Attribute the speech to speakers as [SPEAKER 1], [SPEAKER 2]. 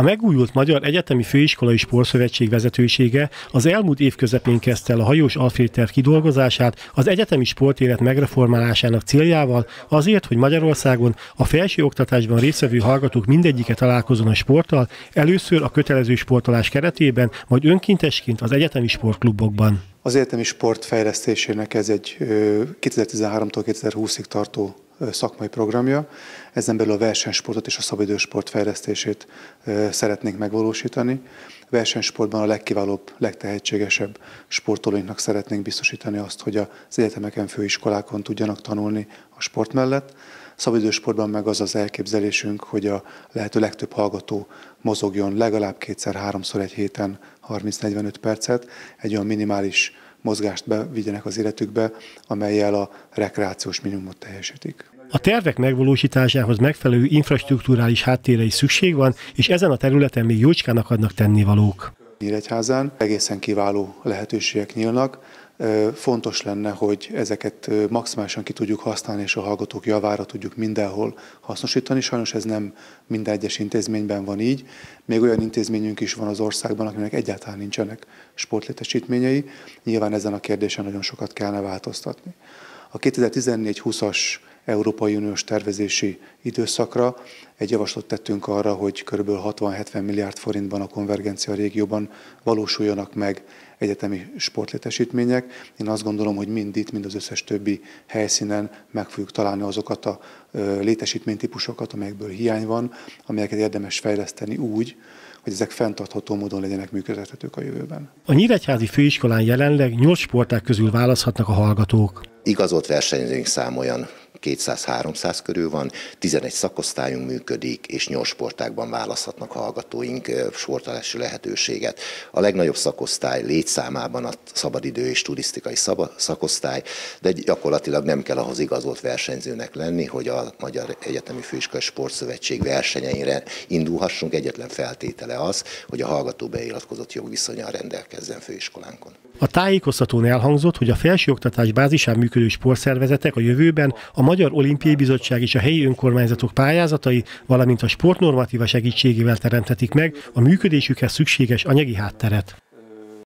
[SPEAKER 1] A megújult Magyar Egyetemi Főiskolai Sportszövetség vezetősége az elmúlt év közepén kezdte el a hajós alfilter kidolgozását az egyetemi sportélet megreformálásának céljával azért, hogy Magyarországon a felső oktatásban résztvevő hallgatók mindegyike találkozon a sporttal, először a kötelező sportolás keretében, majd önkéntesként az egyetemi sportklubokban.
[SPEAKER 2] Az egyetemi sport fejlesztésének ez egy 2013-tól 2020-ig tartó szakmai programja. Ezen belül a versenysportot és a szabadidősport fejlesztését szeretnénk megvalósítani. Versenysportban a legkiválóbb, legtehetségesebb sportolóinknak szeretnénk biztosítani azt, hogy az egyetemeken, főiskolákon tudjanak tanulni a sport mellett. Szabadidősportban meg az az elképzelésünk, hogy a lehető legtöbb hallgató mozogjon legalább kétszer-háromszor egy héten 30-45 percet, egy olyan minimális mozgást bevigyenek az életükbe, amelyel a rekreációs minimumot teljesítik.
[SPEAKER 1] A tervek megvalósításához megfelelő infrastruktúrális háttérre is szükség van, és ezen a területen még jócskának adnak tennivalók.
[SPEAKER 2] Nyíregyházán egészen kiváló lehetőségek nyílnak. Fontos lenne, hogy ezeket maximálisan ki tudjuk használni, és a hallgatók javára tudjuk mindenhol hasznosítani. Sajnos ez nem minden egyes intézményben van így. Még olyan intézményünk is van az országban, akinek egyáltalán nincsenek sportlétesítményei. Nyilván ezen a kérdésen nagyon sokat kellene változtatni. A 2014-20-as Európai Uniós tervezési időszakra egy javaslatot tettünk arra, hogy kb. 60-70 milliárd forintban a konvergencia régióban valósuljanak meg egyetemi sportlétesítmények. Én azt gondolom, hogy mind itt, mind az összes többi helyszínen meg fogjuk találni azokat a létesítménytípusokat, amelyekből hiány van, amelyeket érdemes fejleszteni úgy, hogy ezek fenntartható módon legyenek működtethetők a jövőben.
[SPEAKER 1] A Nyíregyházi Főiskolán jelenleg 8 sporták közül választhatnak a hallgatók.
[SPEAKER 3] Igazolt versenyzőink szám olyan 200-300 körül van, 11 szakosztályunk működik, és 8 sportákban választhatnak hallgatóink sportolási lehetőséget. A legnagyobb szakosztály létszámában a szabadidő és turisztikai szakosztály, de gyakorlatilag nem kell ahhoz igazolt versenyzőnek lenni, hogy a Magyar Egyetemi Főiskolai Sportszövetség versenyeire indulhassunk. Egyetlen feltétele az, hogy a hallgató beiratkozott jogviszonyal rendelkezzen főiskolánkon.
[SPEAKER 1] A tájékoztatón elhangzott, hogy a felsőoktatás bázisán működő sportszervezetek a jövőben a Magyar Olimpiai Bizottság és a helyi önkormányzatok pályázatai, valamint a sportnormatíva segítségével teremthetik meg a működésükhez szükséges anyagi hátteret.